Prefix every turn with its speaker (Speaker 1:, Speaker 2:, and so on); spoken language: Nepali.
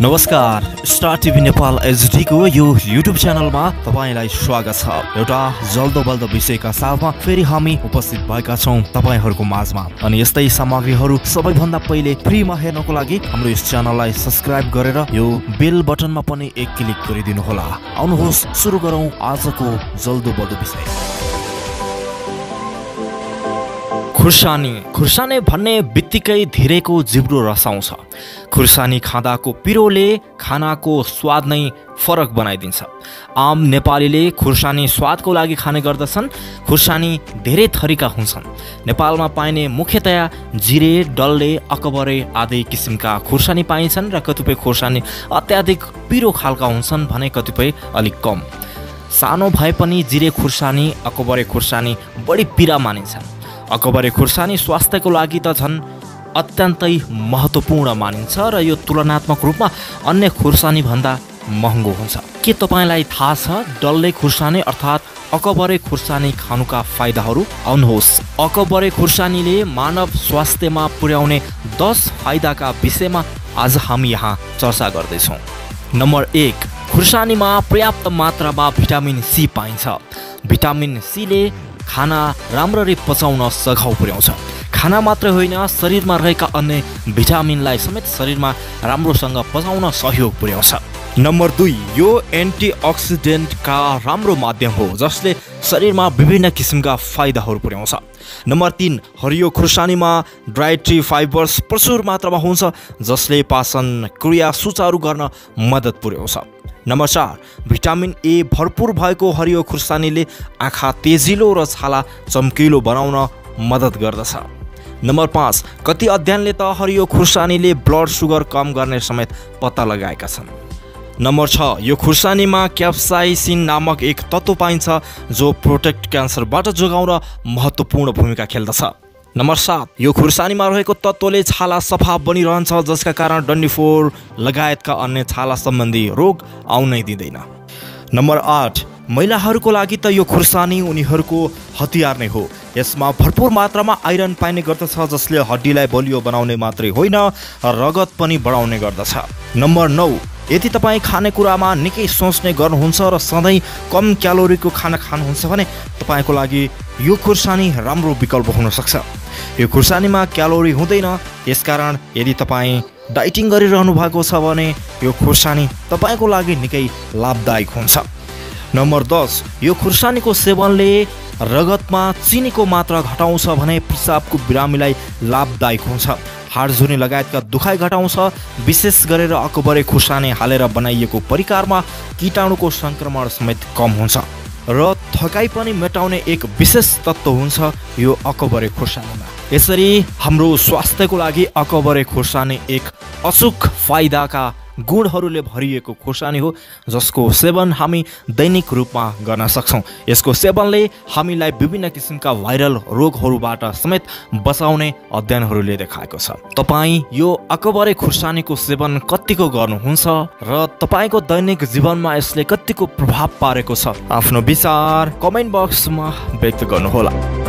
Speaker 1: नमस्कार स्टार टिभी नेपाल एचडीको यो युट्युब च्यानलमा तपाईँलाई स्वागत छ। एउटा जल्दो बल्दो विषयका साथमा फेरि हामी उपस्थित भएका छौँ तपाईँहरूको माझमा। अनि यस्तै सामग्रीहरू सबैभन्दा पहिले फ्रीमा हेर्नको लागि हाम्रो यस च्यानललाई सब्सक्राइब गरेर यो बेल बटनमा पनि एक क्लिक गरिदिनु होला आउनुहोस् सुरु गरौँ आजको जल्दो बल्दो विषय। खुर्सानी। खुर्सानी भन्ने बित्तिकै धेरैको जिब्रो रसाउँछ। खुर्सानी खाँदाको पिरोले खानाको स्वाद नै फरक बनाइदिन्छ। आम नेपालीले खुर्सानी स्वादको लागि खाने गर्दछन्। खुर्सानी धेरै थरीका हुन्छन्। नेपालमा पाइने मुख्यतया जिरे डल्ले अकबरे आदि किसिमका खुर्सानी पाइन्छन् र कतिपय खुर्सानी अत्याधिक पिरो खालका हुन्छन् भने कतिपय अलिक कम। सानो भए पनि जिरे खुर्सानी अकबरे खुर्सानी बढी पिरा मानिन्छन्। अकबरे खुर्सानी स्वास्थ्यको लागि त झन् अत्यन्तै महत्त्वपूर्ण मानिन्छ र यो तुलनात्मक रूपमा अन्य खुर्सानीभन्दा महँगो हुन्छ। के तपाईँलाई थाहा छ डल्ले खुर्सानी अर्थात् अकबरे खुर्सानी खानुका फाइदाहरू? आउनुहोस्। अकबरे खुर्सानीले मानव स्वास्थ्यमा पुर्याउने दस फाइदाका विषयमा आज हामी यहाँ चर्चा गर्दैछौँ। नम्बर एक खुर्सानीमा पर्याप्त मात्रामा भिटामिन सी पाइन्छ। भिटामिन सीले खाना राम्ररी पचाउन सघाउ पुर्याउँछ। खाना मात्रै होइन शरीरमा रहेका अन्य भिटामिनलाई समेत शरीरमा राम्रोसँग पचाउन सहयोग पुर्याउँछ। नम्बर दुई यो एन्टिअक्सिडेन्टका राम्रो माध्यम हो जसले शरीरमा विभिन्न किसिमका फाइदाहरू पुर्याउँछ। नम्बर तिन हरियो खुर्सानीमा ड्राइट्री फाइबर्स प्रचुर मात्रामा हुन्छ जसले पाचन क्रिया सुचारू गर्न मद्दत पुर्याउँछ। नम्बर चार भिटामिन ए भरपुर भएको हरियो खुर्सानीले आँखा तेजिलो र छाला चम्किलो बनाउन मद्दत गर्दछ। नम्बर पाँच कति अध्ययनले त हरियो खुर्सानीले ब्लड सुगर कम गर्ने समेत पत्ता लगाएका छन्? नम्बर छ यो खुर्सानीमा क्याप्साइसिन नामक एक तत्त्व पाइन्छ जो प्रोटेक्ट क्यान्सरबाट जोगाउन महत्त्वपूर्ण भूमिका खेल्दछ। नम्बर सात यो खुर्सानीमा रहेको तत्त्वले छाला सफा बनिरहन्छ जसका कारण डन्डीफोर लगायतका अन्य छाला सम्बन्धी रोग आउनै दिँदैन। नम्बर आठ महिलाहरूको लागि त यो खुर्सानी उनीहरूको हतियार नै हो। यसमा भरपुर मात्रामा आइरन पाइने गर्दछ जसले हड्डीलाई बलियो बनाउने मात्रै होइन रगत पनि बढाउने गर्दछ। नम्बर नौ यदि तपाईँ खानेकुरामा निकै सोच्ने गर्नुहुन्छ र सधैँ कम क्यालोरीको खाना खानुहुन्छ भने तपाईँको लागि यो खुर्सानी राम्रो विकल्प हुन सक्छ यो खुर्सानीमा क्यालोरी हुँदैन। यसकारण यदि तपाईँ डाइटिङ गरिरहनु भएको छ भने यो खुर्सानी तपाईँको लागि निकै लाभदायक हुन्छ। नम्बर दस यो खुर्सानीको सेवनले रगतमा चिनीको मात्रा घटाउँछ भने पिसाबको बिरामीलाई लाभदायक हुन्छ। हाड लगायतका दुखाइ घटाउँछ। विशेष गरेर अकबरे खुर्सानी हालेर बनाइएको परिकारमा किटाणुको सङ्क्रमण समेत कम हुन्छ। र थकाइ पनि मेटाउने एक विशेष तत्त्व हुन्छ यो अकबरे खुर्सानीमा। यसरी हाम्रो स्वास्थ्यको लागि अकबरे खुर्सानी एक अचुक फाइदाका गुणहरूले भरिएको खोर्सानी हो जसको सेवन हामी दैनिक रूपमा गर्न सक्छौँ। यसको सेवनले हामीलाई विभिन्न किसिमका भाइरल रोगहरूबाट समेत बचाउने अध्ययनहरूले देखाएको छ। तपाईँ यो अकबरे खुर्सानीको सेवन कतिको गर्नुहुन्छ र तपाईँको दैनिक जीवनमा यसले कतिको प्रभाव पारेको छ? आफ्नो विचार कमेन्ट बक्समा व्यक्त गर्नुहोला।